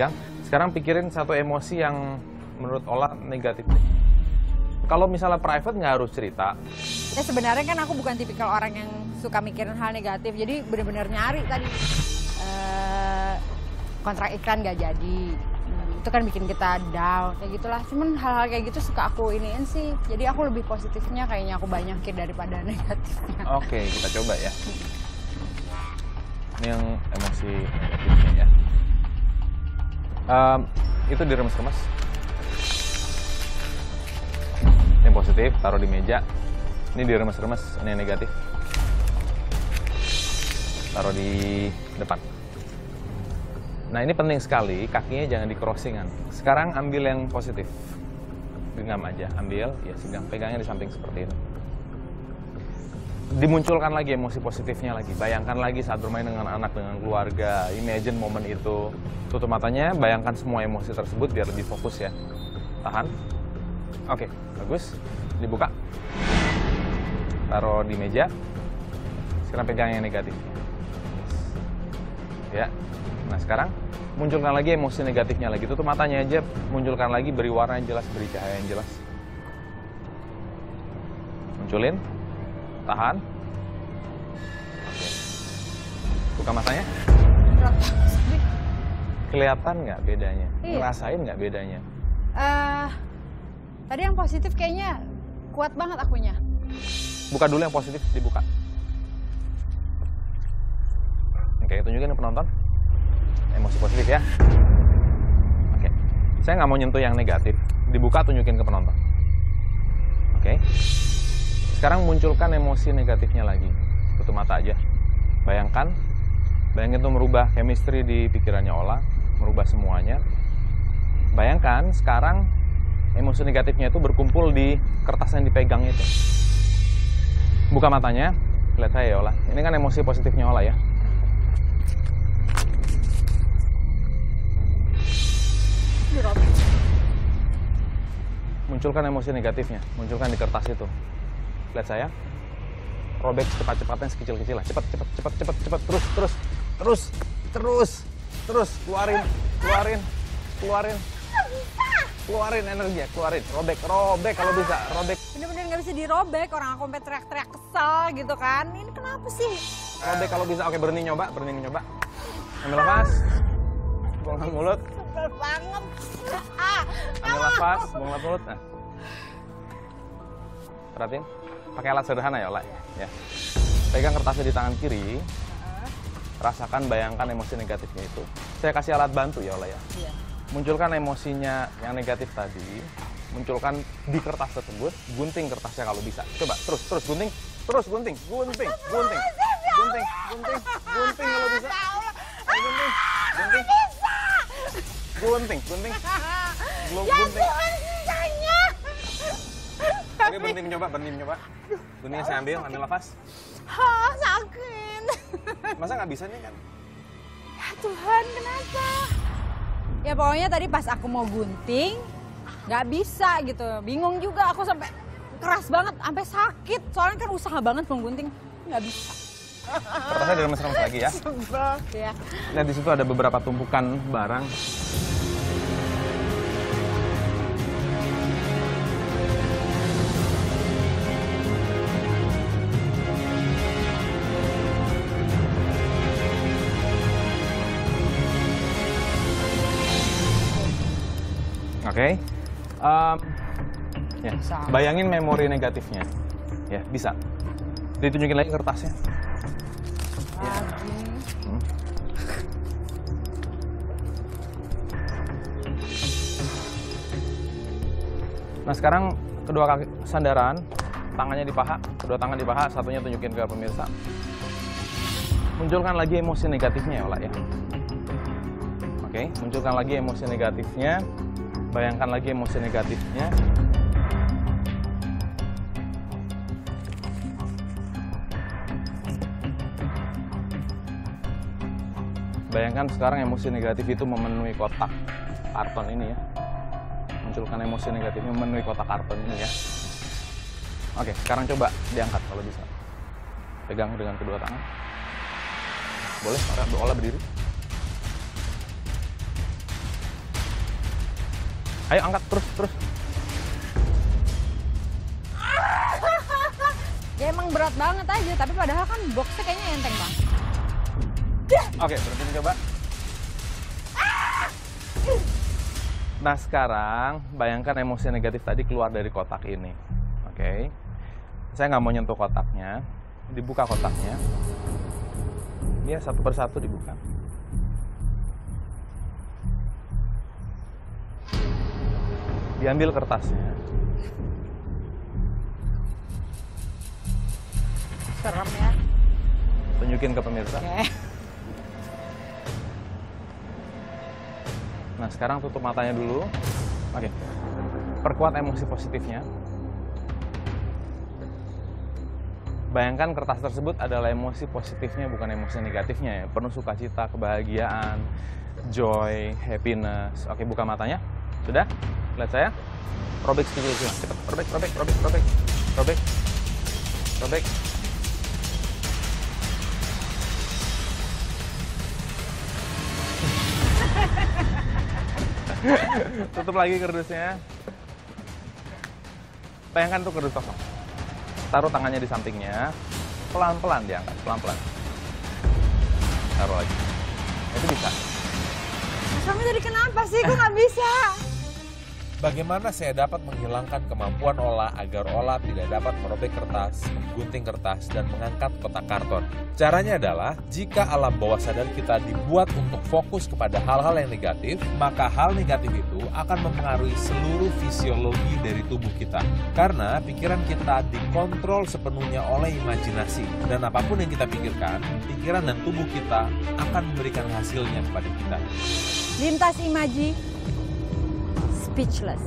pegang. Sekarang pikirin satu emosi yang menurut Ola negatif. Kalau misalnya private nggak harus cerita. Ya sebenarnya kan aku bukan tipikal orang yang suka mikirin hal negatif. Jadi bener-bener nyari tadi. Eh, kontrak iklan gak jadi. Hmm, itu kan bikin kita down kayak gitulah. Cuman hal-hal kayak gitu suka aku iniin sih. Jadi aku lebih positifnya kayaknya aku banyakin daripada negatifnya. Oke, kita coba ya. Ini yang emosi negatifnya ya. Em, itu diremes-remes. Yang positif taruh di meja. Ini diremes-remes, ini negatif. Taruh di depan. Nah ini penting sekali, kakinya jangan di crossingan. Sekarang ambil yang positif. Genggam aja, ambil, ya sedang pegangnya di samping seperti ini dimunculkan lagi emosi positifnya lagi. Bayangkan lagi saat bermain dengan anak, dengan keluarga. Imagine momen itu. Tutup matanya, bayangkan semua emosi tersebut biar lebih fokus ya. Tahan. Oke, bagus. Dibuka. Taruh di meja. Sekarang pegang yang negatif. Ya. Nah sekarang munculkan lagi emosi negatifnya lagi. Tutup matanya aja, munculkan lagi, beri warna yang jelas, beri cahaya yang jelas. Munculin tahan. Oke. Buka matanya. Kelihatan nggak bedanya? Iya. Ngerasain nggak bedanya? Eh, tadi yang positif kayaknya kuat banget akunya. Buka dulu yang positif, dibuka. Oke, tunjukin ke penonton. Emosi positif ya. Oke. Saya nggak mau nyentuh yang negatif. Dibuka, tunjukin ke penonton. Oke. Sekarang munculkan emosi negatifnya lagi. Tutup mata aja. Bayangkan, bayangkan itu merubah chemistry di pikirannya Ola, merubah semuanya. Bayangkan sekarang emosi negatifnya itu berkumpul di kertas yang dipegang itu. Buka matanya, lihat saya ya Ola. Ini kan emosi positifnya Ola ya. Munculkan emosi negatifnya, munculkan di kertas itu. Lihat saya. Robek cepat-cepatnya sekecil-kecilan. Cepat, cepat, cepat, cepat, cepat. Terus, terus, terus, terus, terus. Keluarin, keluarin, keluarin. Keluarin energinya, keluarin. Robek, robek kalau bisa, robek. Bener-bener nggak bisa dirobek, orang aku sampai teriak-teriak kesel gitu kan. Ini kenapa sih? Robek kalau bisa. Oke, berhenti nyoba, berhenti nyoba. Ambil nafas. Buang mulut. Sebel banget. Ah, Ambil nafas, buang mulut. Nah. Perhatiin. Pakai alat sederhana ya, Ola. Ya. Pegang kertasnya di tangan kiri. Rasakan, bayangkan emosi negatifnya itu. Saya kasih alat bantu ya, Ola ya. Iya. Munculkan emosinya yang negatif tadi. Munculkan di kertas tersebut. Gunting kertasnya kalau bisa. Coba, terus, terus gunting. Terus gunting, gunting, gunting. Gunting, gunting, gunting kalau bisa. Ayo, Gunting, gunting. Gunting, gunting. Belum Ya gunting. Oke, berhenti mencoba, berhenti mencoba. Guntingnya saya ambil, ambil nafas. Ah, sakit. Masa nggak bisa nih kan? Ya Tuhan, kenapa? Ya pokoknya tadi pas aku mau gunting, nggak bisa gitu. Bingung juga aku sampai keras banget, sampai sakit. Soalnya kan usaha banget menggunting, nggak bisa. Kertasnya diremes-remes lagi ya. Sebel. Ya. Lihat di situ ada beberapa tumpukan barang. Oke. Em, ya, Bisa. bayangin memori negatifnya. Ya, bisa. Ditunjukin lagi kertasnya. Lagi. Hmm. Nah sekarang kedua kaki sandaran, tangannya di paha, kedua tangan di paha, satunya tunjukin ke pemirsa. Munculkan lagi emosi negatifnya ya, Ola ya. Oke, munculkan lagi emosi negatifnya. Bayangkan lagi emosi negatifnya. Bayangkan sekarang emosi negatif itu memenuhi kotak karton ini ya. Munculkan emosi negatifnya memenuhi kotak karton ini ya. Oke, sekarang coba diangkat kalau bisa. Pegang dengan kedua tangan. Boleh, Ola berdiri. Ayo angkat terus terus. Ya emang berat banget aja, tapi padahal kan boxnya kayaknya enteng bang. Oke, berhenti coba. Nah sekarang bayangkan emosi negatif tadi keluar dari kotak ini. Oke, saya nggak mau nyentuh kotaknya, dibuka kotaknya. Ya satu persatu dibuka. Diambil kertasnya. Serem ya. Tunjukin ke pemirsa. Oke. Nah, sekarang tutup matanya dulu. Oke. Perkuat emosi positifnya. Bayangkan kertas tersebut adalah emosi positifnya, bukan emosi negatifnya ya. Penuh sukacita, kebahagiaan, joy, happiness. Oke, buka matanya. Sudah? Lihat saya. Robek sedikit, cepat. Robek, robek, robek, robek. Robek. Robek. Tutup lagi kerdusnya. Bayangkan tuh kerdus kosong. Taruh tangannya di sampingnya. Pelan-pelan diangkat, pelan-pelan. Taruh lagi. Itu bisa. Suami tadi kenapa sih? Kok nggak bisa? Bagaimana saya dapat menghilangkan kemampuan Ola agar Ola tidak dapat merobek kertas, menggunting kertas, dan mengangkat kotak karton? Caranya adalah, jika alam bawah sadar kita dibuat untuk fokus kepada hal-hal yang negatif, maka hal negatif itu akan mempengaruhi seluruh fisiologi dari tubuh kita. Karena pikiran kita dikontrol sepenuhnya oleh imajinasi, dan apa pun yang kita pikirkan, pikiran dan tubuh kita akan memberikan hasilnya kepada kita. Lintas imaji, speechless.